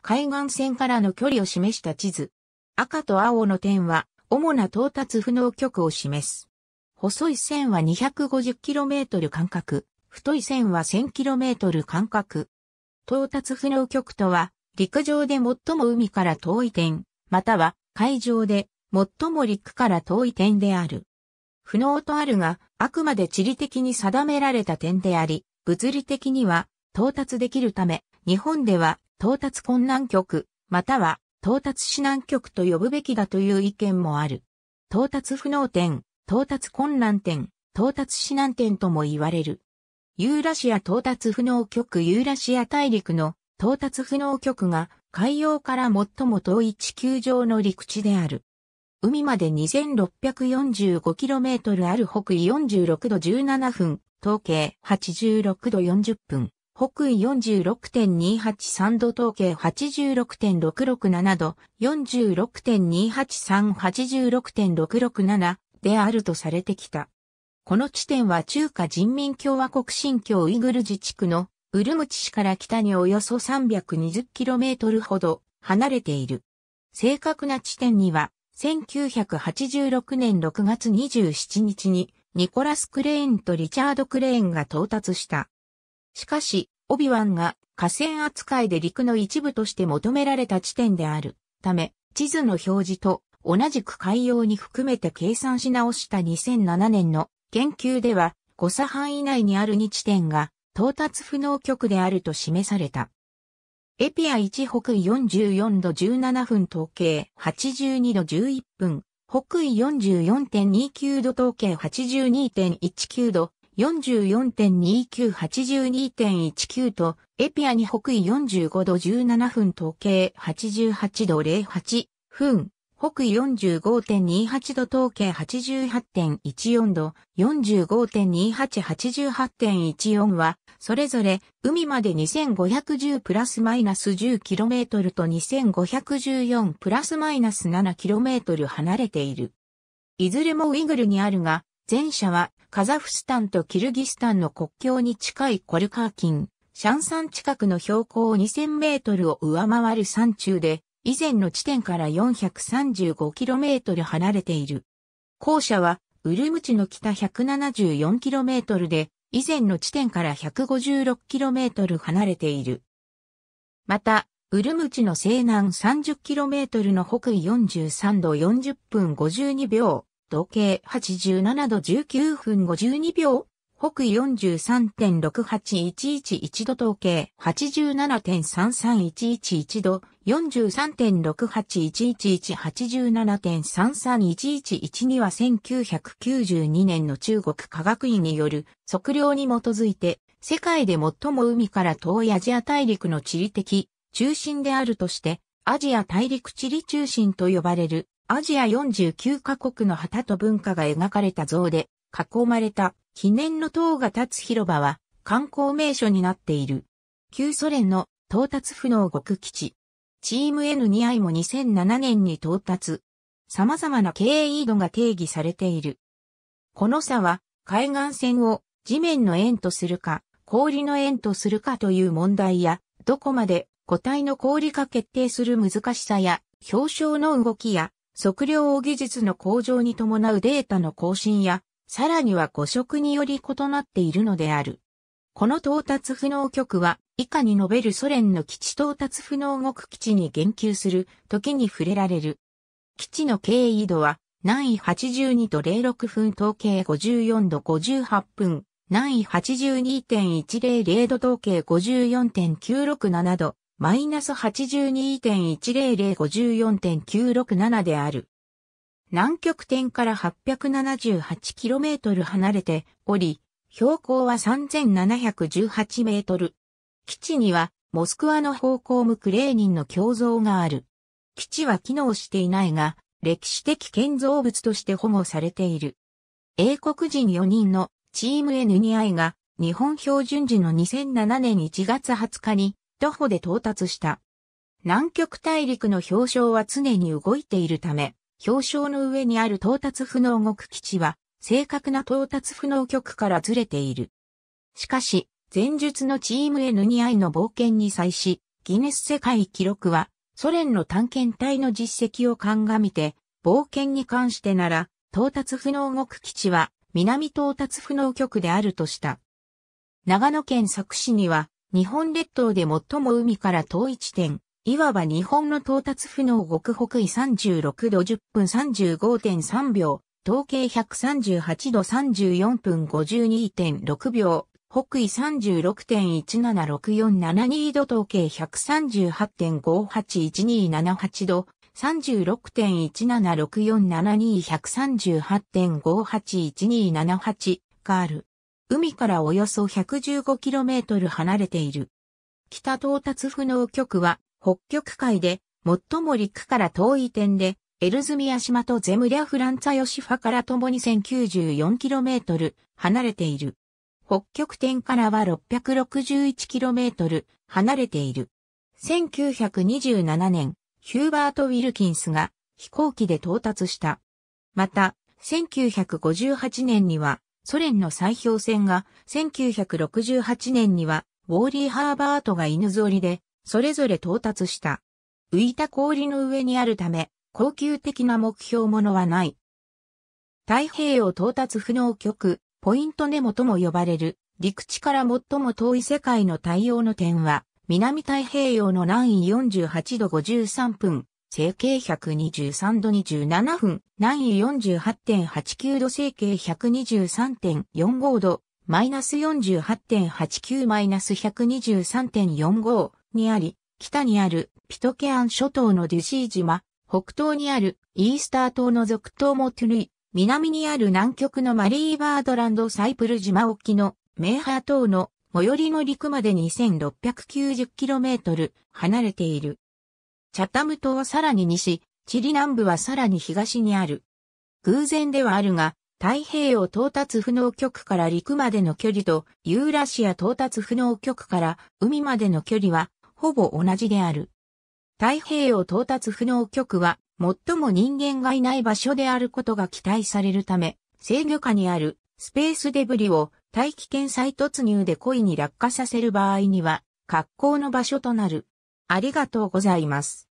海岸線からの距離を示した地図。赤と青の点は、主な到達不能局を示す。細い線は 250km 間隔、太い線は 1000km 間隔。到達不能局とは、陸上で最も海から遠い点、または海上で最も陸から遠い点である。不能とあるが、あくまで地理的に定められた点であり、物理的には到達できるため、日本では到達困難局、または到達至難局と呼ぶべきだという意見もある。到達不能点、到達困難点、到達至難点とも言われる。ユーラシア到達不能局ユーラシア大陸の到達不能局が海洋から最も遠い地球上の陸地である。海まで 2645km ある北緯46度17分、統計86度40分、北緯46.283度統計86.667度、46.28386.667であるとされてきた。この地点は中華人民共和国新疆ウイグル自治区のウルムチ市から北におよそ 320km ほど離れている。正確な地点には1986年6月27日にニコラス・クレーンとリチャード・クレーンが到達した。しかし、オビワンが河川扱いで陸の一部として求められた地点であるため、地図の表示と同じく海洋に含めて計算し直した2007年の研究では誤差範囲内にある2地点が到達不能局であると示された。エピア1北緯44度17分統計82度11分、北緯44.29度統計82.19度、44.2982.19と、エピアに北緯45度17分統計88度08分、北緯45.28度統計88.14度、45.2888.14は、それぞれ、海まで2510プラスマイナス 10km と2514プラスマイナス 7km 離れている。いずれもウイグルにあるが、前者はカザフスタンとキルギスタンの国境に近いコルカーキン、シャン山近くの標高2000メートルを上回る山中で、以前の地点から 435km 離れている。後者は、ウルムチの北 174km で、以前の地点から 156km 離れている。また、ウルムチの西南 30km の北緯43度40分52秒、時計87度19分52秒、北緯43.68111度。統計87.33111度、43.6811187.33111には1992年の中国科学院による。測量に基づいて。世界で最も海から遠いアジア大陸の地理的中心であるとして。アジア大陸地理中心と呼ばれる。アジア49カ国の旗と文化が描かれた像で囲まれた記念の塔が立つ広場は観光名所になっている。旧ソ連の到達不能極基地。チーム N2I も2007年に到達。様々な経営度が定義されている。この差は海岸線を地面の円とするか、氷の円とするかという問題や、どこまで個体の氷か決定する難しさや、表彰の動きや、測量技術の向上に伴うデータの更新や、さらには誤色により異なっているのである。この到達不能局は、以下に述べるソ連の基地到達不能極基地に言及する時に触れられる。基地の経緯度は、南緯82度06分統計54度58分、南緯82.100度統計54.967度、マイナス82.10054.967である。南極点から 878km 離れており、標高は3718メートル。基地には、モスクワの方向向クレーニンの胸像がある。基地は機能していないが、歴史的建造物として保護されている。英国人4人のチーム N2I が日本標準時の2007年1月20日に徒歩で到達した。南極大陸の表彰は常に動いているため、表彰の上にある到達不能極基地は、正確な到達不能極からずれている。しかし、前述のチーム N2I の冒険に際し、ギネス世界記録は、ソ連の探検隊の実績を鑑みて、冒険に関してなら、到達不能極基地は、南到達不能極であるとした。長野県佐久市には、日本列島で最も海から遠い地点、いわば日本の到達不能極北緯36度10分35.3秒、統計138度34分52.6秒、北緯36.176472度統計138.581278度、36.176472-138.581278がある。海からおよそ 115km 離れている。北到達不能極は北極海で最も陸から遠い点で、エルズミア島とゼムリャ・フランツァヨシファから共に 1094km 離れている。北極点からは 661km 離れている。1927年、ヒューバート・ウィルキンスが飛行機で到達した。また、1958年にはソ連の砕氷船が、1968年にはウォーリー・ハーバートが犬ぞりでそれぞれ到達した。浮いた氷の上にあるため、高級的な目標ものはない。太平洋到達不能極、ポイントネモとも呼ばれる、陸地から最も遠い世界の太陽の点は、南太平洋の南緯48度53分、整形123度27分、南緯48.89度整形123.45度、マイナス48.89マイナス123.45にあり、北にあるピトケアン諸島のデュシー島、北東にあるイースター島の属島モトゥルイ、南にある南極のマリーバードランドサイプル島沖のメーハー島の最寄りの陸まで 2690km 離れている。チャタム島はさらに西、チリ南部はさらに東にある。偶然ではあるが、太平洋到達不能極から陸までの距離とユーラシア到達不能極から海までの距離はほぼ同じである。太平洋到達不能極は最も人間がいない場所であることが期待されるため、制御下にあるスペースデブリを大気圏再突入で故意に落下させる場合には、格好の場所となる。ありがとうございます。